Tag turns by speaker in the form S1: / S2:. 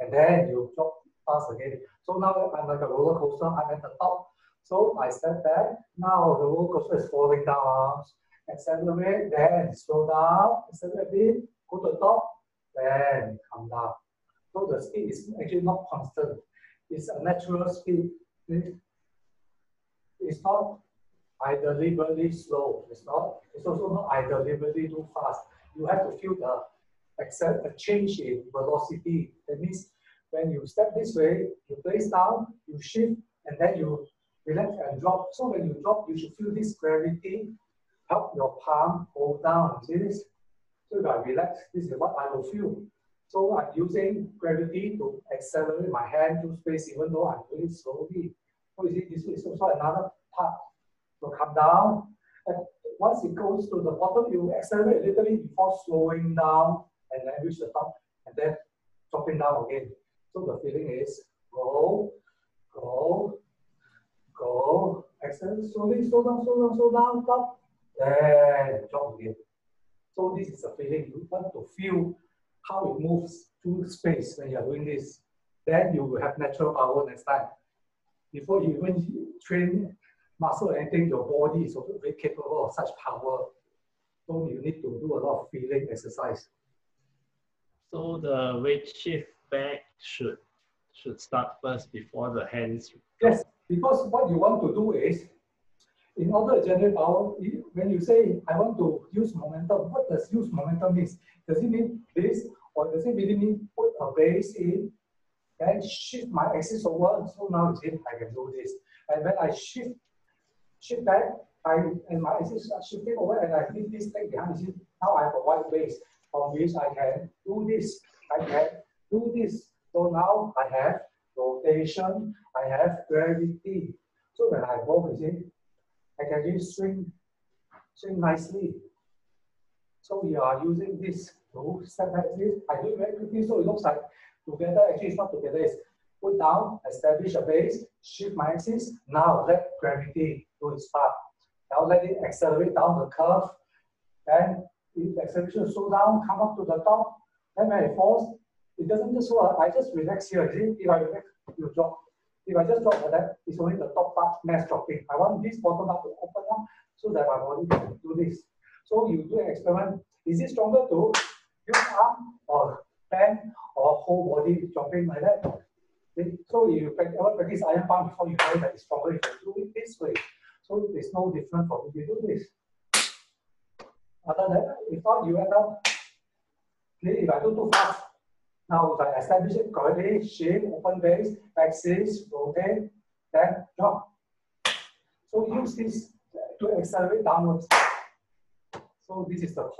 S1: and then you drop fast again. So now I'm like a roller coaster, I'm at the top. So I step back, now the roller coaster is falling down. Accelerate, then slow down, accelerate a bit, go to the top, then come down. So the speed is actually not constant. It's a natural speed. It's not I deliberately slow. It's not. It's also not I deliberately too fast. You have to feel the accept a change in velocity. That means when you step this way, you place down, you shift, and then you relax and drop. So when you drop, you should feel this gravity help your palm go down. See this? So if I relax, this is what I will feel. So I'm using gravity to accelerate my hand to space even though I'm doing it slowly. So you see, this is also another part to come down. And once it goes to the bottom, you accelerate a little bit before slowing down and then reach the top and then dropping down again. So the feeling is go, go, go, accelerate slowly, slow down, slow down, slow down, stop, then drop again. So this is a feeling you want to feel how it moves through space when you're doing this. Then you will have natural power next time. Before you even train muscle or anything, your body is very capable of such power. So you need to do a lot of feeling exercise.
S2: So the weight shift back should should start first before the hands.
S1: Yes, because what you want to do is, in order to generate power, when you say I want to use momentum, what does use momentum mean? Does it mean this, or does it really mean put a base in, and shift my axis over? So now see I can do this, and when I shift shift back, I and my axis shifting over, and I leave this leg behind. Now I have a wide base from which I can do this. I can do this. So now I have rotation, I have gravity. So when I go, you see, I can just swing, swing nicely. So we are using this to back this. I do it very quickly, so it looks like together, actually it's not together, it's put down, establish a base, shift my axis. Now let gravity do its part. Now let it accelerate down the curve. Then if acceleration slow down, come up to the top. Then when it falls, it doesn't just fall. I just relax here. See? If I relax, you drop. If I just drop like that, it's only the top part mass dropping. I want this bottom part to open up so that my body can do this. So you do an experiment. Is it stronger to use arm or hand or whole body dropping like that? So you ever practice iron palm before you know that it's stronger if you do it this way. So it's no different for if you do this. Other than if not, you end up, if I do too fast, now if I establish it correctly, shape, open base, axis, rotate, then drop. So use this to accelerate downwards. So this is the point.